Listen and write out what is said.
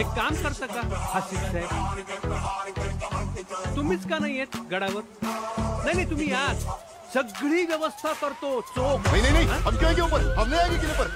एक काम कर सका हसीब हाँ, साहेब। तुम्हीच का नाही येत गडावर। नाही नाही तुम्ही या सगळी व्यवस्था करतो चोख नहीं नहीं नहीं हाँ? हम क्यों आएँगे ऊपर? हम नहीं आएँगे किले पर।